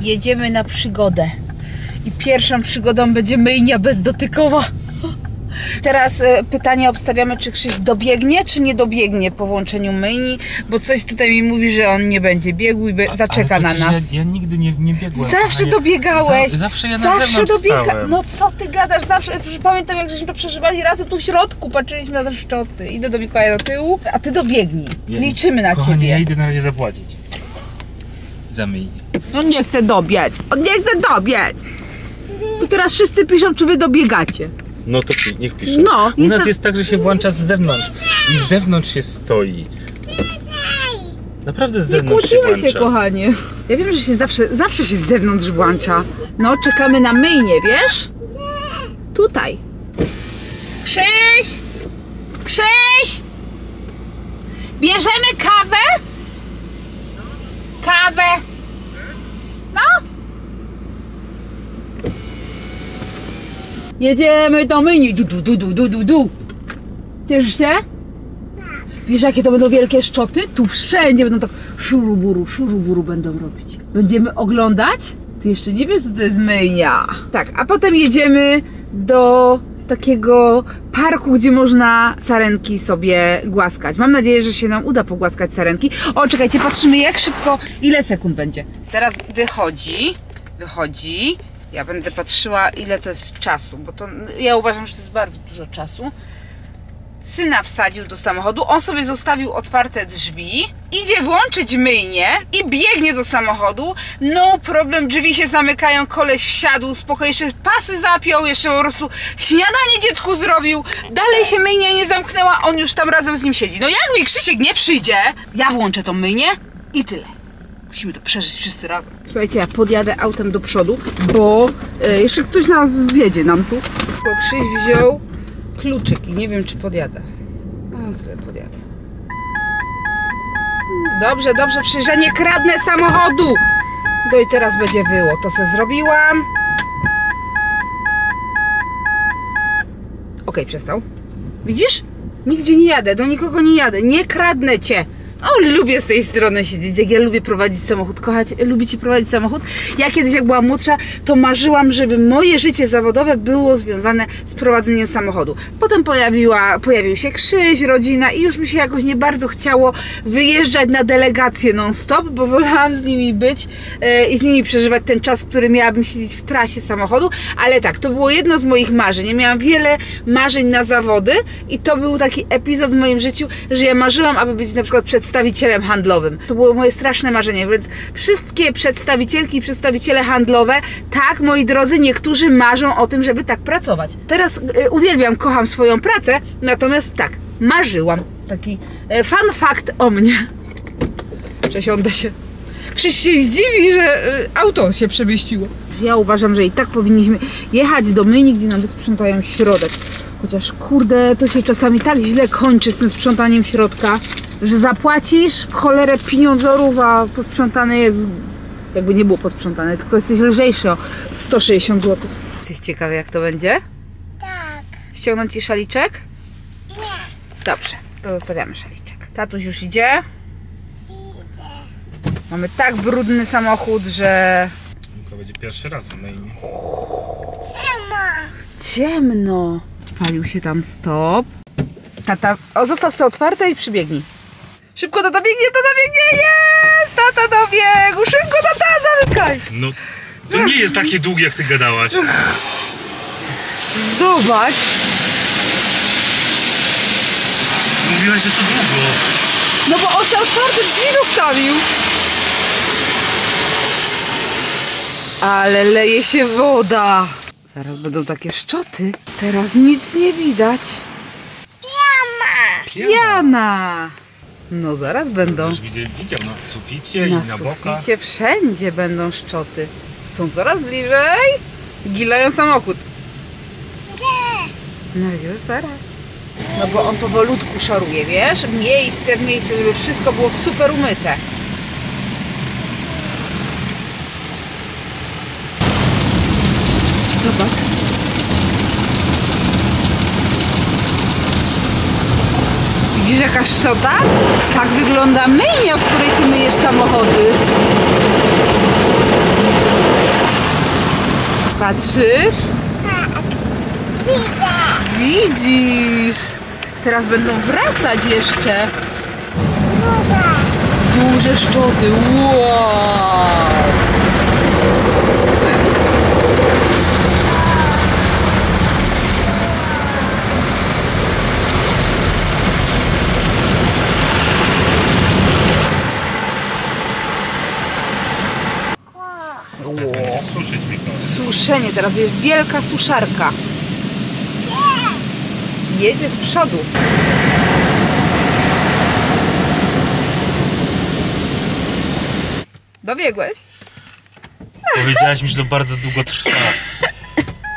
jedziemy na przygodę. I pierwszą przygodą będzie myjnia bezdotykowa. Teraz e, pytanie obstawiamy, czy Krzyś dobiegnie, czy nie dobiegnie po włączeniu myjni, bo coś tutaj mi mówi, że on nie będzie biegł i be- zaczeka na nas. Ja, ja nigdy nie, nie biegłem. Zawsze kochanie. dobiegałeś. Za, zawsze ja na Zawsze zewnątrz dobiega. stałem. No co ty gadasz? Zawsze. Pamiętam, jak żeśmy to przeżywali razem tu w środku, patrzyliśmy na te szczoty. Idę do Mikołaja do tyłu, a ty dobiegnij. Ja- Liczymy na Kochanie, ciebie. ja idę na razie zapłacić. Za myjnie. On nie chce dobiec. On nie chce dobiec. To teraz wszyscy piszą, czy wy dobiegacie. No to pi- niech pisze. No, U nas jest tak, że się włącza z zewnątrz. I z zewnątrz się stoi. Naprawdę z Nie zewnątrz się kłócimy włącza. się, kochanie. Ja wiem, że się zawsze, zawsze się z zewnątrz włącza. No, czekamy na myjnie, wiesz? Tutaj. Krzyś! Krzyś! Bierzemy kawę? Kawę! No! Jedziemy do myjni. Du, du, du, du, du, du, du. Cieszysz się? Wiesz, jakie to będą wielkie szczoty? Tu wszędzie będą tak szuruburu, szuruburu będą robić. Będziemy oglądać? Ty jeszcze nie wiesz, co to jest myjnia. Tak, a potem jedziemy do takiego parku, gdzie można sarenki sobie głaskać. Mam nadzieję, że się nam uda pogłaskać sarenki. O, czekajcie, patrzymy jak szybko, ile sekund będzie. Teraz wychodzi, wychodzi. Ja będę patrzyła, ile to jest czasu, bo to ja uważam, że to jest bardzo dużo czasu syna wsadził do samochodu, on sobie zostawił otwarte drzwi, idzie włączyć myjnię i biegnie do samochodu. No problem, drzwi się zamykają, koleś wsiadł, spokojnie, jeszcze pasy zapiął, jeszcze po prostu śniadanie dziecku zrobił, dalej się myjnia nie zamknęła, on już tam razem z nim siedzi. No jak mi Krzysiek nie przyjdzie, ja włączę tą myjnię i tyle. Musimy to przeżyć wszyscy razem. Słuchajcie, ja podjadę autem do przodu, bo e, jeszcze ktoś nas wjedzie nam tu. Bo Krzyś wziął kluczyki. Nie wiem, czy podjadę. A, tyle podjadę. Dobrze, dobrze, przecież nie kradnę samochodu. No i teraz będzie było. To co zrobiłam. Okej, przestał. Widzisz? Nigdzie nie jadę, do nikogo nie jadę. Nie kradnę cię. O, lubię z tej strony siedzieć, jak ja lubię prowadzić samochód. Kochać, lubicie prowadzić samochód? Ja kiedyś, jak byłam młodsza, to marzyłam, żeby moje życie zawodowe było związane z prowadzeniem samochodu. Potem pojawiła, pojawił się Krzyś, rodzina i już mi się jakoś nie bardzo chciało wyjeżdżać na delegację non-stop, bo wolałam z nimi być e, i z nimi przeżywać ten czas, który miałabym siedzieć w trasie samochodu. Ale tak, to było jedno z moich marzeń. Ja miałam wiele marzeń na zawody i to był taki epizod w moim życiu, że ja marzyłam, aby być na przykład przedstawicielem handlowym. To było moje straszne marzenie. Więc wszystkie przedstawicielki i przedstawiciele handlowe, tak, moi drodzy, niektórzy marzą o tym, żeby tak pracować. Teraz y, uwielbiam, kocham swoją pracę, natomiast tak, marzyłam. Taki y, fun fact o mnie. Przesiądę się. Krzyś się zdziwi, że y, auto się przemieściło. Ja uważam, że i tak powinniśmy jechać do myjni, gdzie nam wysprzątają środek. Chociaż kurde, to się czasami tak źle kończy z tym sprzątaniem środka, że zapłacisz w cholerę pieniądzorów, a posprzątane jest jakby nie było posprzątane, tylko jesteś lżejszy o 160 zł. Jesteś ciekawy jak to będzie? Tak. Ściągnąć ci szaliczek? Nie. Dobrze, to zostawiamy szaliczek. Tatuś już idzie. Mamy tak brudny samochód, że To będzie pierwszy raz w myjni. Siema. ciemno. Palił się tam stop. Tata, o zostaw sobie otwarte i przybiegnij. Szybko tata biegnie, tata biegnie, jest! Tata dobiegł, szybko tata, zamykaj! No, to nie jest takie długie, jak ty gadałaś. Zobacz! Mówiłaś, że to długo. No bo on otwarte drzwi zostawił. Ale leje się woda. Zaraz będą takie szczoty. Teraz nic nie widać. Jana! No zaraz będą. Już widział, na suficie i Na na bokach. suficie wszędzie będą szczoty. Są coraz bliżej. Gilają samochód. No już zaraz. No bo on powolutku szoruje, wiesz? Miejsce w miejsce, żeby wszystko było super umyte. Zobacz. Widzisz jaka szczota? Tak wygląda myjnia, w której ty myjesz samochody. Patrzysz? Tak. Widzę. Widzisz. Teraz będą wracać jeszcze. Duże. Duże szczoty. Wow. O. Teraz będzie suszyć Mikołaj. Teraz jest wielka suszarka. Jedzie z przodu. Dobiegłeś? Powiedziałaś mi, że to bardzo długo trwa.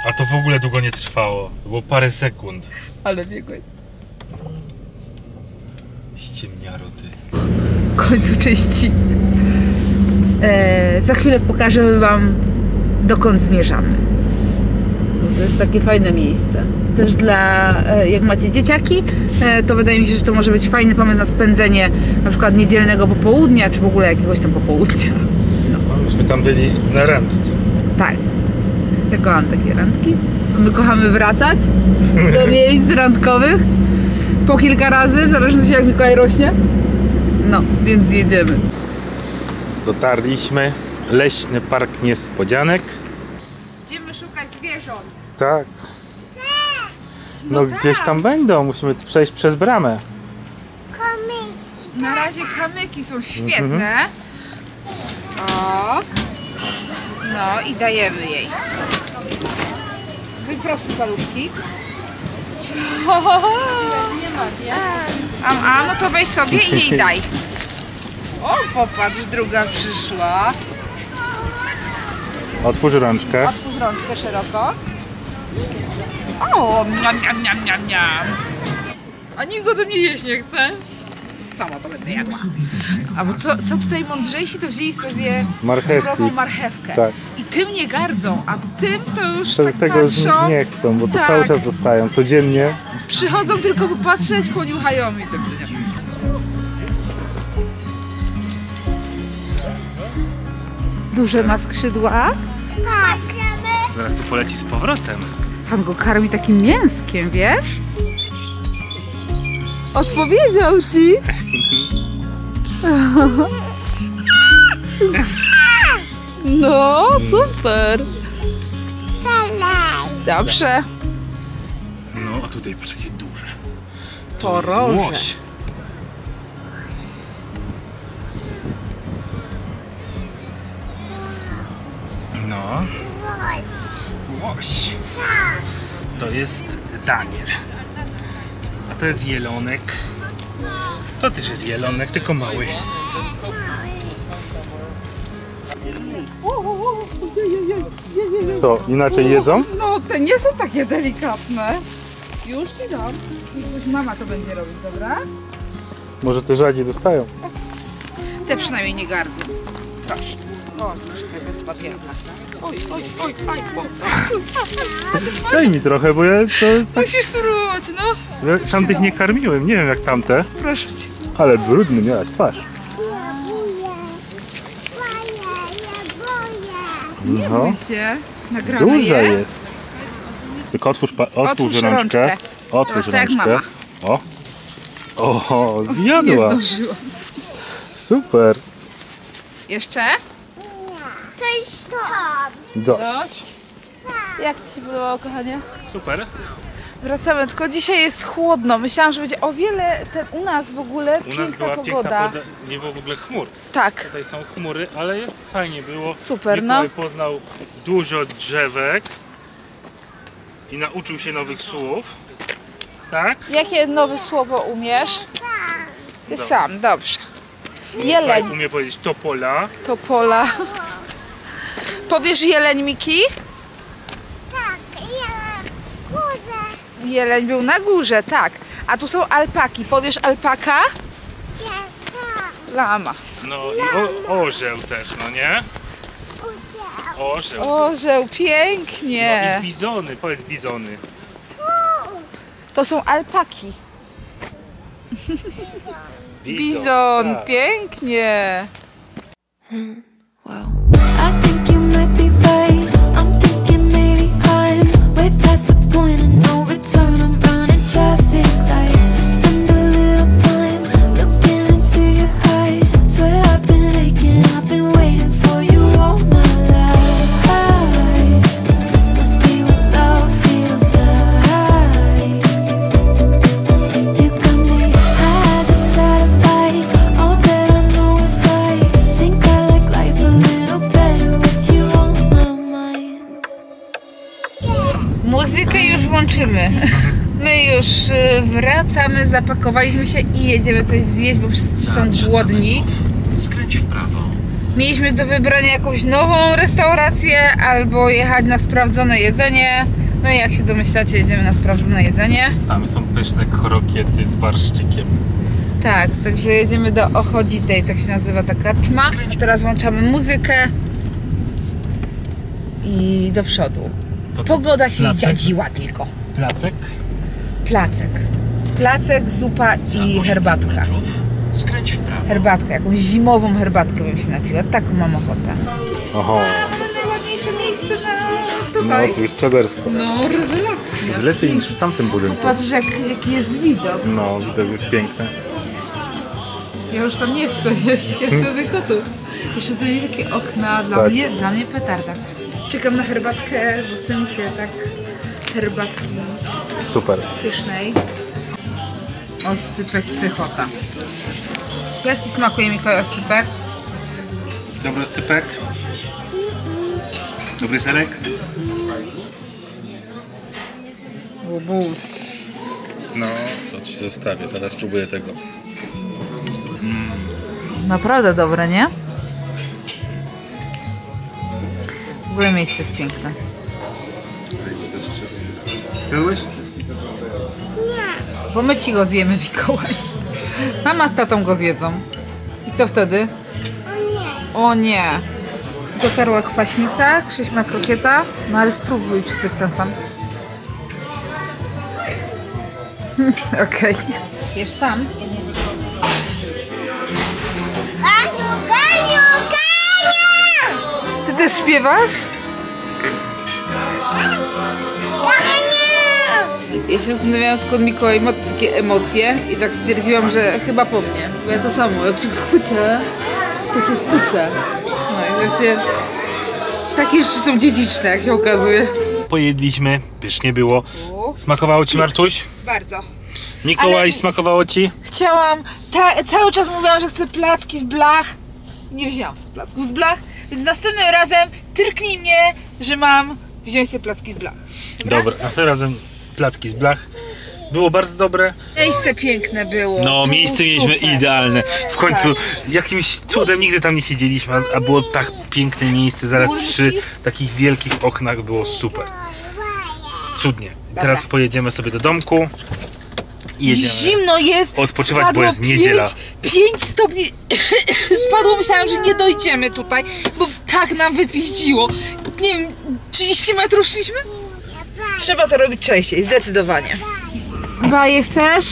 A to w ogóle długo nie trwało. To było parę sekund. Ale biegłeś. Ściemniaro ty. W końcu czyści. E, za chwilę pokażę Wam, dokąd zmierzamy. Bo To jest takie fajne miejsce. Też dla, e, jak macie dzieciaki, e, to wydaje mi się, że to może być fajny pomysł na spędzenie na przykład niedzielnego popołudnia, czy w ogóle jakiegoś tam popołudnia. No, myśmy tam byli na randce. Tak. Ja kocham takie randki. My kochamy wracać do miejsc randkowych po kilka razy, w zależności jak Mikołaj rośnie. No, więc jedziemy. Dotarliśmy. Leśny park niespodzianek. Idziemy szukać zwierząt. Tak. No, No gdzieś tak. tam będą. Musimy przejść przez bramę. Komisji. Na razie kamyki są świetne. O. No i dajemy jej. Wyprostuj paluszki. A, a no to weź sobie i jej daj. O, popatrz, druga przyszła. Otwórz rączkę. Otwórz rączkę szeroko. O, miam, miam, miam, miam, miam. A nikt ode mnie jeść nie chce. Sama to będę jadła. A bo co, co tutaj mądrzejsi, to wzięli sobie surową marchewkę. Tak. I tym nie gardzą, a tym to już Te, tak tego już patrzą. nie chcą, bo to Tak. cały czas dostają. Codziennie. Przychodzą tylko popatrzeć, poniuchają i tak nie. Duże ma skrzydła. Zaraz tu poleci z powrotem. Pan go karmi takim mięskiem, wiesz? Odpowiedział ci. No, super. Dobrze. No, a tutaj patrz jakie duże. Poroże. Łoś. No, To jest Daniel. A to jest jelonek. To też jest jelonek, tylko mały. Co, inaczej jedzą? No, te nie są takie delikatne. Już ci dam. Już mama to będzie robić, dobra? Może te żagi dostają? Te przynajmniej nie gardzą. Proszę. O, czekaj, bezpapierna. Oj, oj, oj, oj, oj. Daj mi trochę, bo ja to jest tak... Musisz spróbować, no. Ja tamtych nie karmiłem, nie wiem jak tamte, Proszę cię. ale brudny miałaś twarz. No, duża je. jest. Tylko otwórz, pa- otwórz, Otwórz rączkę. rączkę. Otwórz Tak rączkę. O. O, Nie zjadła. zdążyłam. Super. Jeszcze? To jest to. Dość. Jak Ci się podobało, kochanie? Super. Wracamy, tylko dzisiaj jest chłodno. Myślałam, że będzie o wiele ten, u nas w ogóle U nas piękna była pogoda. piękna pogoda, nie było w ogóle chmur. Tak, Tutaj są chmury, ale jest fajnie było. Super, no. Mikołaj poznał dużo drzewek i nauczył się nowych słów. Tak? Jakie nowe słowo umiesz? Ty sam, dobrze. Mikołaj Jeleń, umie powiedzieć topola. to pola. Powiesz jeleń, Miki? Tak. Ja górze. Jeleń był na górze, tak. A tu są alpaki. Powiesz alpaka? Sam. Lama. No i o, orzeł też, no nie? Orzeł. Orzeł, No pięknie. i bizony, powiedz bizony. To są alpaki. Bizon, tak. pięknie. Wow. Łączymy. My już y, wracamy, zapakowaliśmy się i jedziemy coś zjeść, bo wszyscy są głodni. Skręć w prawo. Mieliśmy do wybrania jakąś nową restaurację albo jechać na sprawdzone jedzenie. No i jak się domyślacie, jedziemy na sprawdzone jedzenie. Tam są pyszne krokiety z barszczykiem. Tak, także jedziemy do Ochodzitej, tak się nazywa ta karczma. Teraz włączamy muzykę i do przodu. To co? Pogoda się Placek? zdziadziła tylko. Placek? Placek. Placek, zupa i herbatka. Skręć w prawo. Herbatka, jakąś zimową herbatkę bym się napiła. Taką mam ochotę. Oho, Najładniejsze miejsce na no tutaj. to jest czadersko. No, rewelacja. Jest lepiej niż w tamtym budynku. Patrz jak, jaki jest widok. No, widok jest piękny. Ja już tam nie chcę, ja chcę tylko tu. Jeszcze jest takie okna, dla Tak. mnie, dla mnie petarda. Czekam na herbatkę, bo chce mi się tak herbatki Super. pysznej. Oscypek pychota. Jak Ci smakuje Mikołaj oscypek? Dobry scypek. Dobry serek. Łobuz. No, to ci zostawię. Teraz spróbuję tego. Naprawdę dobre, nie? W ogóle miejsce jest piękne. Jadłeś? Bo my ci go zjemy, Mikołaj. Mama z tatą go zjedzą. I co wtedy? O nie. Dotarła kwaśnica, Krzyś ma krokieta. No ale spróbuj, czy to jest ten sam. Okej. Jesz sam? Ty też śpiewasz? Ja się zastanawiałam skąd Mikołaj ma takie emocje i tak stwierdziłam, że chyba po mnie. Bo ja to samo, jak cię chwycę, to cię spłucę. No i właśnie takie rzeczy są dziedziczne, jak się okazuje. Pojedliśmy, pysznie było. Smakowało ci Martuś? Bardzo. Mikołaj, Ale- smakowało ci? Chciałam, ta, cały czas mówiłam, że chcę placki z blach. Nie wzięłam sobie placków z blach, więc następnym razem tyrknij mnie, że mam wziąć sobie placki z blach. Dobra, następnym razem placki z blach. Było bardzo dobre. Miejsce piękne było. No, miejsce było mieliśmy super. idealne. W końcu Tak. jakimś cudem nigdy tam nie siedzieliśmy, a- a było tak piękne miejsce zaraz przy takich wielkich oknach było super. Cudnie. Teraz pojedziemy sobie do domku i jedziemy. Zimno jest. Odpoczywać, bo jest niedziela. 5, 5 stopni spadło. Myślałam, że nie dojdziemy tutaj, bo tak nam wypiździło. Nie wiem, 30 metrów szliśmy? Trzeba to robić częściej, zdecydowanie. Baje chcesz?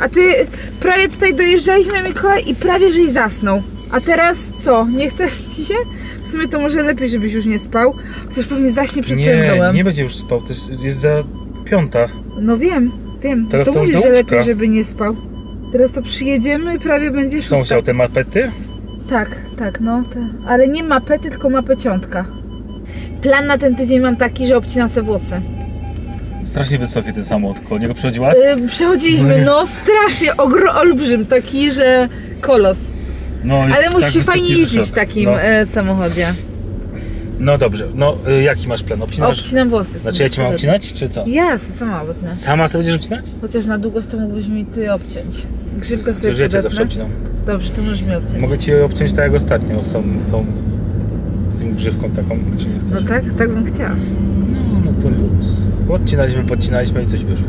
A ty prawie tutaj dojeżdżaliśmy, Mikołaj, i prawie żeś zasnął. A teraz co? Nie chcesz ci się? W sumie to może lepiej, żebyś już nie spał. Chociaż pewnie zaśnie przed całym Nie, dołem. nie będzie już spał, to jest, jest za piąta. No wiem, wiem. Teraz to mówisz, że lepiej, żeby nie spał. Teraz to przyjedziemy i prawie będzie Są szósta. chciał te mapety? Tak, tak, no. Te. Ale nie mapety, tylko mapeciątka. Plan na ten tydzień mam taki, że obcinam sobie włosy. Strasznie wysoki ten samochód, koło niego przechodziła? Yy, przechodziliśmy, no strasznie, ogro, olbrzym, taki, że kolos. No, Ale tak musi się wysoki fajnie jeździć w takim No, e, samochodzie. No dobrze, no y, jaki masz plan? Obcinasz? Obcinam włosy. Znaczy ja ci mam obcinać, czy co? Ja, sama obetnę. Sama sobie będziesz obcinać? Chociaż na długość to mógłbyś mi ty obciąć. Grzywkę sobie już ja cię podepnę. zawsze obcinam. Dobrze, to możesz mi obciąć. Mogę ci obciąć tak jak ostatnio, z tą, tą z tym grzywką taką, czy nie chcesz? No tak, tak bym chciała. No, no to luz. Odcinaliśmy, podcinaliśmy i coś wyszło.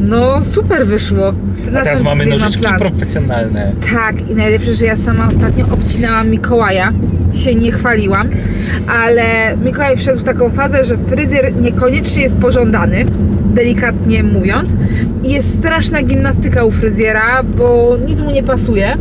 No super wyszło. A teraz mamy nożyczki plan. profesjonalne. Tak, i najlepsze, że ja sama ostatnio obcinałam Mikołaja. Się nie chwaliłam, ale Mikołaj wszedł w taką fazę, że fryzjer niekoniecznie jest pożądany, delikatnie mówiąc. I jest straszna gimnastyka u fryzjera, bo nic mu nie pasuje.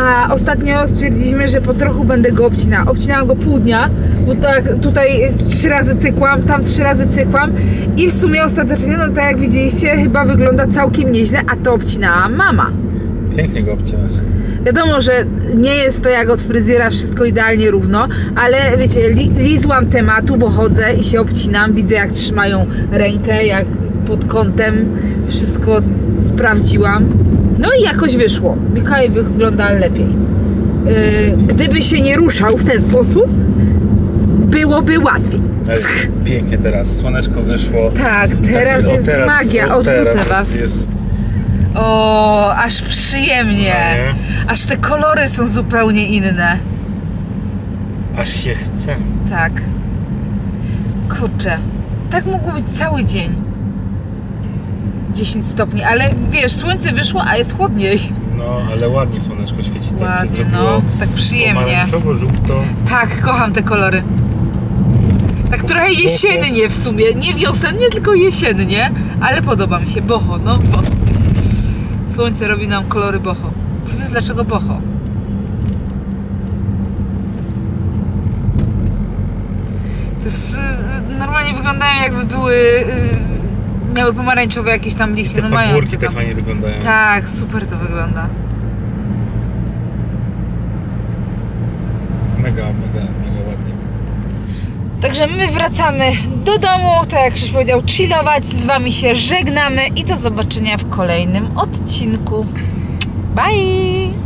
A ostatnio stwierdziliśmy, że po trochu będę go obcinała. Obcinałam go pół dnia, bo tak tutaj trzy razy cykłam, tam trzy razy cykłam i w sumie ostatecznie, no tak jak widzieliście, chyba wygląda całkiem nieźle, a to obcinała mama. Pięknie go obcinasz. Wiadomo, że nie jest to jak od fryzjera wszystko idealnie równo, ale wiecie, li, lizłam tematu, bo chodzę i się obcinam, widzę jak trzymają rękę, jak pod kątem wszystko sprawdziłam. No i jakoś wyszło. Mikołaj wygląda lepiej. Yy, gdyby się nie ruszał w ten sposób, byłoby łatwiej. Pięknie teraz, słoneczko wyszło. Tak, teraz Taki- o, jest teraz- magia, odwrócę was. Jest, O, aż przyjemnie. No? Aż te kolory są zupełnie inne. aż się chce. Tak. Kurczę, tak mógł być cały dzień. 10 stopni, ale wiesz, słońce wyszło, a jest chłodniej. No, ale ładnie słoneczko świeci. tak Ładnie, no, tak przyjemnie. Żółto. Tak, kocham te kolory. Tak trochę jesiennie w sumie. Nie wiosennie, tylko jesiennie. Ale podoba mi się. Boho, no bo. Słońce robi nam kolory boho. Wiesz dlaczego boho? To jest, y, normalnie wyglądają jakby były... Miały pomarańczowe jakieś tam liście. Te No mają. chyba. tak fajnie wyglądają. Tak, super to wygląda. Mega, mega, mega ładnie. Także my wracamy do domu, tak jak Krzyś powiedział, chillować, z Wami się żegnamy i do zobaczenia w kolejnym odcinku. Bye!